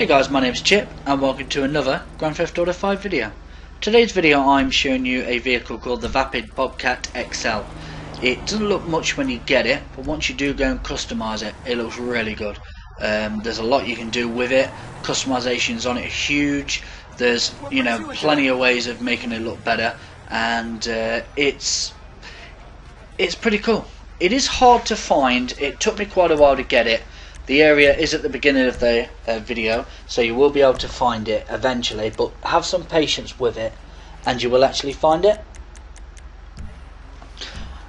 Hey guys, my name is Chip and welcome to another Grand Theft Auto 5 video. Today's video I'm showing you a vehicle called the Vapid Bobcat XL. It doesn't look much when you get it, but once you do go and customise it, it looks really good. Um, there's a lot you can do with it, customisations on it are huge, there's you know plenty of ways of making it look better and uh, it's it's pretty cool. It is hard to find, it took me quite a while to get it the area is at the beginning of the uh, video, so you will be able to find it eventually, but have some patience with it, and you will actually find it.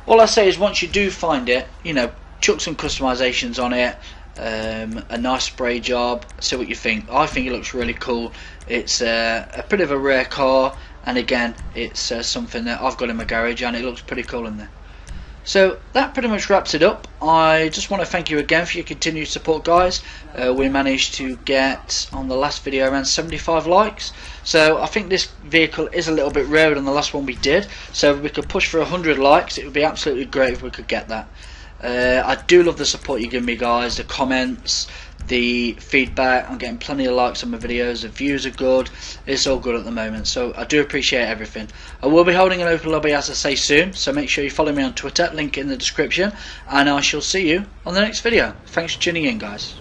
All I say is once you do find it, you know, chuck some customizations on it, um, a nice spray job, see what you think. I think it looks really cool. It's uh, a bit of a rare car, and again, it's uh, something that I've got in my garage, and it looks pretty cool in there. So that pretty much wraps it up. I just want to thank you again for your continued support guys. Uh, we managed to get on the last video around 75 likes. So I think this vehicle is a little bit rarer than the last one we did. So if we could push for 100 likes it would be absolutely great if we could get that. Uh, I do love the support you give me guys, the comments, the feedback. I'm getting plenty of likes on my videos. The views are good. It's all good at the moment. So I do appreciate everything. I will be holding an open lobby as I say soon. So make sure you follow me on Twitter. Link in the description. And I shall see you on the next video. Thanks for tuning in guys.